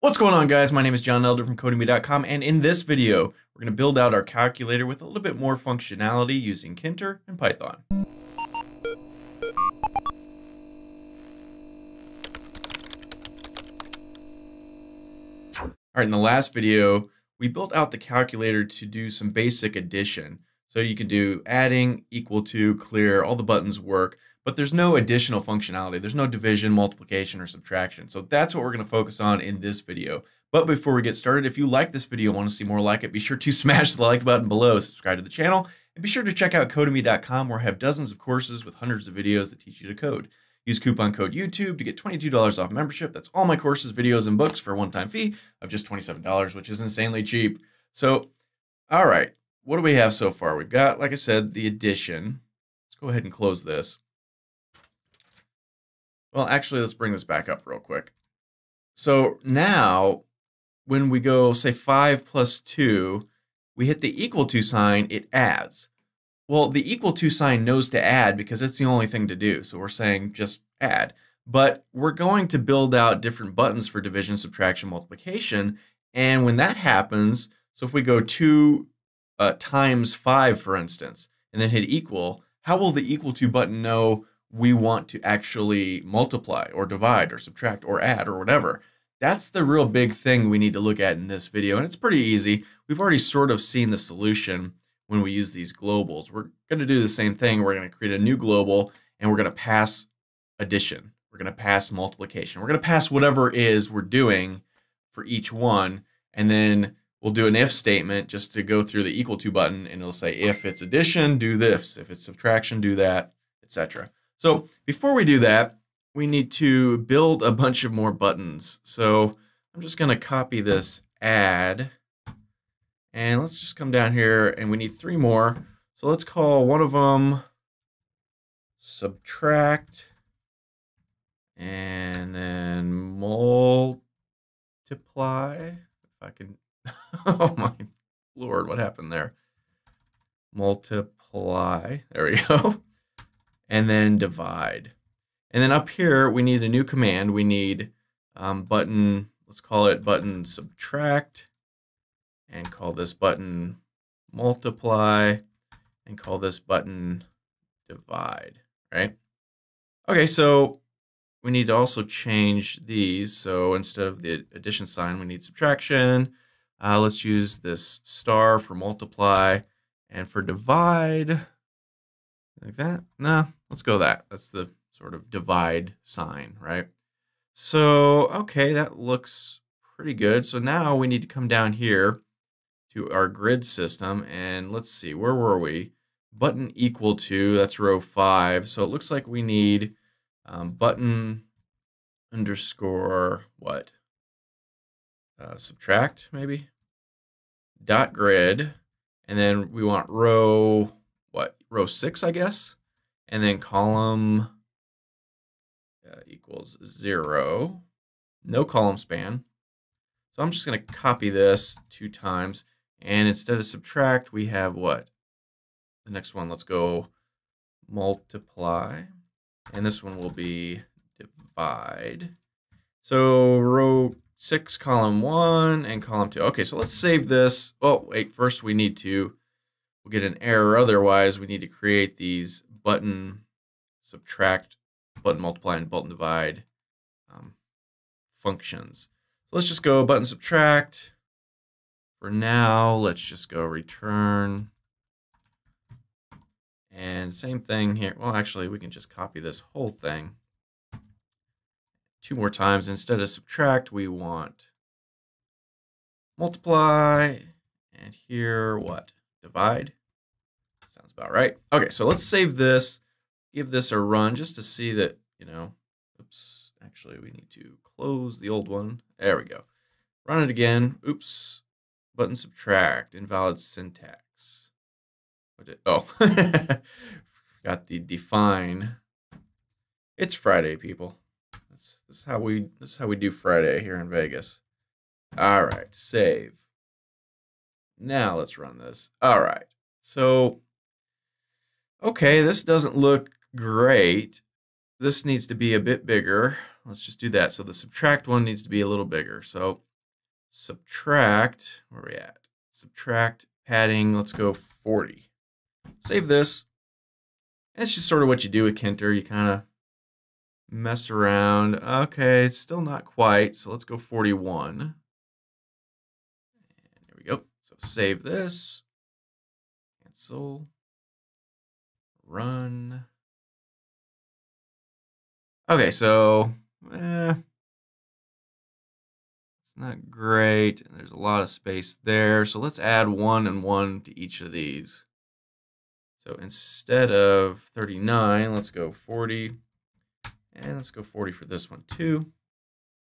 What's going on guys? My name is John Elder from Codemy.com and in this video we're going to build out our calculator with a little bit more functionality using Tkinter and Python. Alright, in the last video we built out the calculator to do some basic addition. So you can do adding, equal to, clear, all the buttons work but there's no additional functionality. There's no division, multiplication, or subtraction. So that's what we're going to focus on in this video. But before we get started, if you like this video and want to see more like it, be sure to smash the like button below, subscribe to the channel, and be sure to check out codemy.com where I have dozens of courses with hundreds of videos that teach you to code. Use coupon code YouTube to get $22 off membership. That's all my courses, videos, and books for a one-time fee of just $27, which is insanely cheap. So, all right, what do we have so far? We've got, like I said, the addition. Let's go ahead and close this. Well, actually, let's bring this back up real quick. So now, when we go, say, 5 plus 2, we hit the equal to sign, it adds. Well, the equal to sign knows to add because it's the only thing to do. So we're saying just add. But we're going to build out different buttons for division, subtraction, multiplication. And when that happens, so if we go 2 uh, times 5, for instance, and then hit equal, how will the equal to button know we want to actually multiply or divide or subtract or add or whatever. That's the real big thing we need to look at in this video. And it's pretty easy. We've already sort of seen the solution when we use these globals. We're going to do the same thing. We're going to create a new global and we're going to pass addition. We're going to pass multiplication. We're going to pass whatever is we're doing for each one. And then we'll do an if statement just to go through the equal to button and it'll say if it's addition, do this. If it's subtraction, do that, etc. So before we do that, we need to build a bunch of more buttons. So I'm just going to copy this add. And let's just come down here and we need three more. So let's call one of them subtract and then multiply. If I can, oh my lord, what happened there? Multiply. There we go and then divide. And then up here, we need a new command. We need um, button, let's call it button subtract, and call this button multiply, and call this button divide, right? Okay, so we need to also change these. So instead of the addition sign, we need subtraction. Uh, let's use this star for multiply. And for divide, like that? Nah, let's go that. That's the sort of divide sign, right? So, okay, that looks pretty good. So now we need to come down here to our grid system and let's see, where were we? Button equal to, that's row five. So it looks like we need um, button underscore what? Uh, subtract maybe? Dot grid. And then we want row what, row six, I guess, and then column uh, equals zero, no column span. So I'm just going to copy this two times, and instead of subtract, we have what? The next one, let's go multiply, and this one will be divide. So row six, column one, and column two. Okay, so let's save this. Oh, wait, first we need to we'll get an error. Otherwise, we need to create these button subtract, button multiply, and button divide um, functions. So let's just go button subtract. For now, let's just go return. And same thing here. Well, actually, we can just copy this whole thing two more times. Instead of subtract, we want multiply. And here, what? Divide Sounds about right. Okay, so let's save this, give this a run just to see that, you know, oops, actually we need to close the old one. There we go. Run it again. Oops. Button subtract, invalid syntax. What did, oh, got the define. It's Friday, people. This, is how we this is how we do Friday here in Vegas. All right, save. Now let's run this. All right. So Okay, this doesn't look great. This needs to be a bit bigger. Let's just do that. So the subtract one needs to be a little bigger. So subtract, where are we at? Subtract padding, let's go 40. Save this. It's just sort of what you do with Tkinter. You kind of mess around. Okay, it's still not quite, so let's go 41. And there we go. So save this. Cancel. Run. Okay, so eh, it's not great. There's a lot of space there. So let's add one and one to each of these. So instead of 39, let's go 40. And let's go 40 for this one too.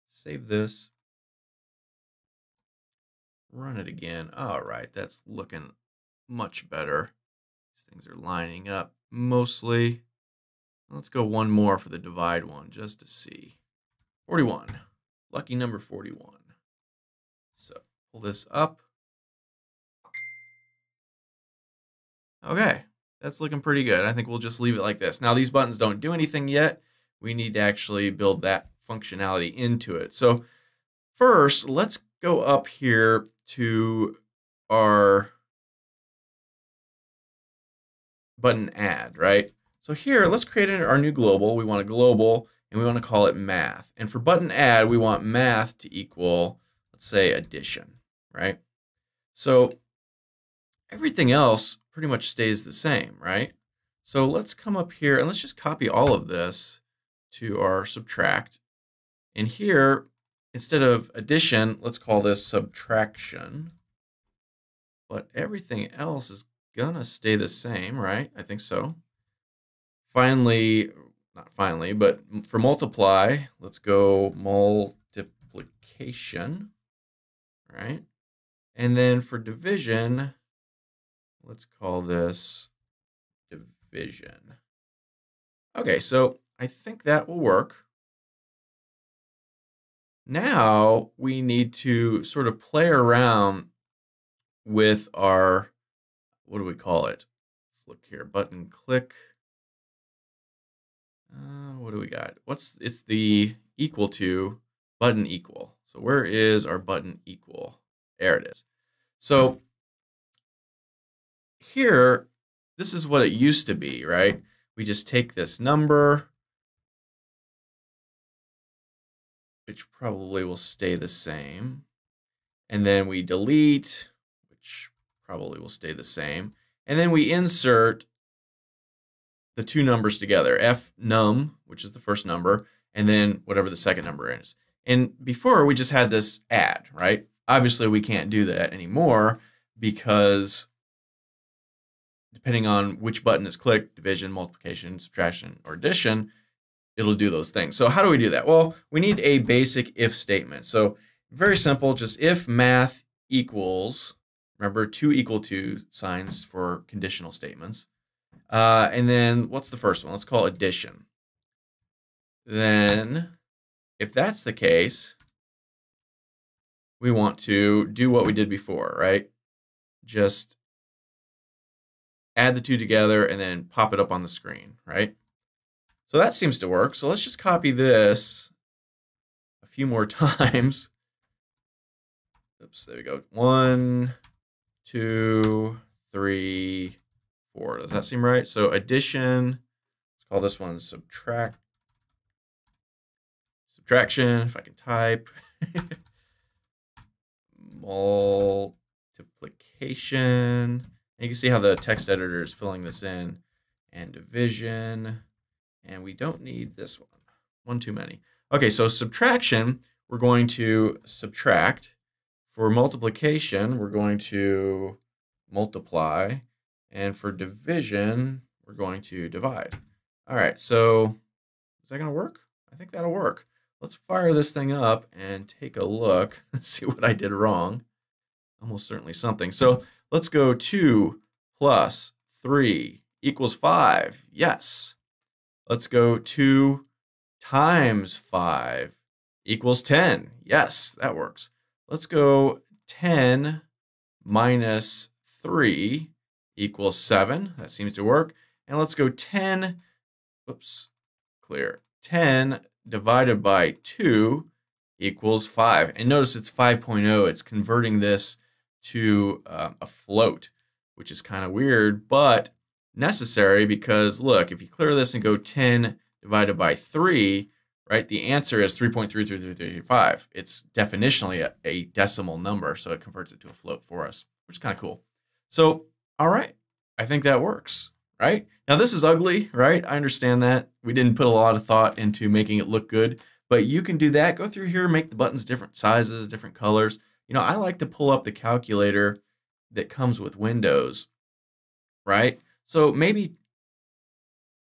Save this. Run it again. All right, that's looking much better. These things are lining up mostly. Let's go one more for the divide one just to see. 41. Lucky number 41. So pull this up. Okay, that's looking pretty good. I think we'll just leave it like this. Now these buttons don't do anything yet. We need to actually build that functionality into it. So first, let's go up here to our button add, right? So here, let's create our new global. We want a global, and we want to call it math. And for button add, we want math to equal, let's say, addition, right? So everything else pretty much stays the same, right? So let's come up here and let's just copy all of this to our subtract. And here, instead of addition, let's call this subtraction. But everything else is gonna stay the same, right? I think so finally, not finally, but for multiply, let's go multiplication, right? And then for division, let's call this division. Okay, so I think that will work. Now we need to sort of play around with our, what do we call it? Let's look here, button click. Uh, what do we got? What's it's the equal to button equal. So where is our button equal? There it is. So here, this is what it used to be, right? We just take this number, which probably will stay the same. And then we delete, which probably will stay the same. And then we insert the two numbers together, f num, which is the first number, and then whatever the second number is. And before we just had this add, right? Obviously we can't do that anymore because depending on which button is clicked, division, multiplication, subtraction, or addition, it'll do those things. So how do we do that? Well, we need a basic if statement. So very simple, just if math equals, remember two equal to signs for conditional statements. Uh, and then what's the first one? Let's call addition. Then, if that's the case, we want to do what we did before, right? Just add the two together and then pop it up on the screen, right? So that seems to work. So let's just copy this a few more times. Oops, there we go. One, two, three, four. Does that seem right? So addition, let's call this one subtract. Subtraction, if I can type. Multiplication. And you can see how the text editor is filling this in. And division. And we don't need this one. One too many. Okay, so subtraction, we're going to subtract. For multiplication, we're going to multiply. And for division, we're going to divide. All right, so is that going to work? I think that'll work. Let's fire this thing up and take a look, see what I did wrong. Almost certainly something. So let's go 2 plus 3 equals 5. Yes. Let's go 2 times 5 equals 10. Yes, that works. Let's go 10 minus 3 equals 7. That seems to work. And let's go 10, oops, clear. 10 divided by 2 equals 5. And notice it's 5.0. It's converting this to uh, a float, which is kind of weird, but necessary because look, if you clear this and go 10 divided by 3, right, the answer is 3.33335. It's definitionally a, a decimal number, so it converts it to a float for us, which is kind of cool. So, all right, I think that works, right? Now, this is ugly, right? I understand that. We didn't put a lot of thought into making it look good, but you can do that. Go through here, make the buttons different sizes, different colors. You know, I like to pull up the calculator that comes with Windows, right? So maybe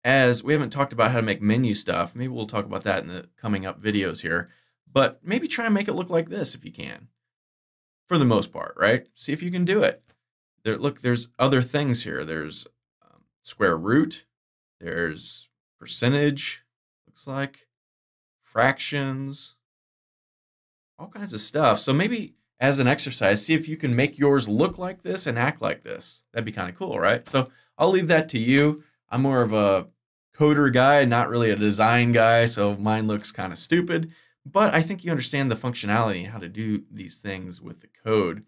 as we haven't talked about how to make menu stuff, maybe we'll talk about that in the coming up videos here, but maybe try and make it look like this if you can, for the most part, right? See if you can do it. There, look, there's other things here. There's um, square root, there's percentage, looks like, fractions, all kinds of stuff. So maybe as an exercise, see if you can make yours look like this and act like this. That'd be kind of cool, right? So I'll leave that to you. I'm more of a coder guy, not really a design guy, so mine looks kind of stupid. But I think you understand the functionality and how to do these things with the code.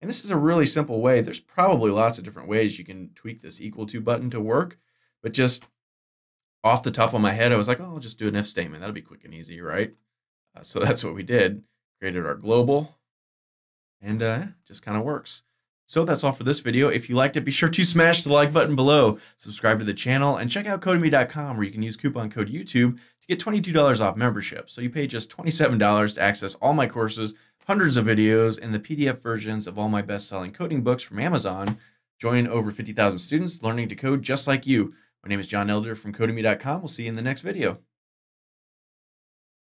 And this is a really simple way. There's probably lots of different ways you can tweak this equal to button to work, but just off the top of my head, I was like, oh, I'll just do an if statement. That'll be quick and easy, right? Uh, so that's what we did. Created our global, and uh, just kind of works. So that's all for this video. If you liked it, be sure to smash the like button below, subscribe to the channel, and check out Codemy.com where you can use coupon code YouTube to get $22 off membership. So you pay just $27 to access all my courses, hundreds of videos, and the PDF versions of all my best-selling coding books from Amazon. Join over 50,000 students learning to code just like you. My name is John Elder from Codemy.com. We'll see you in the next video.